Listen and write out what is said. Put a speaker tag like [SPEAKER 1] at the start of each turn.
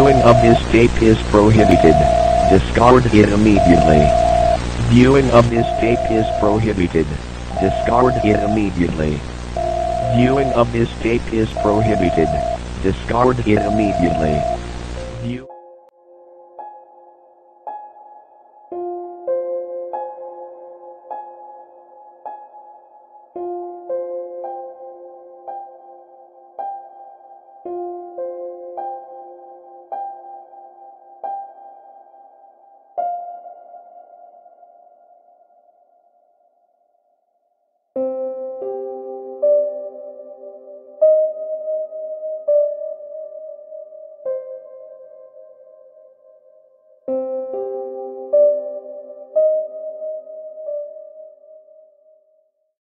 [SPEAKER 1] Viewing of this tape is prohibited. Discard it immediately. Viewing of this tape is prohibited. Discard it immediately. Viewing of this tape is prohibited. Discard it immediately.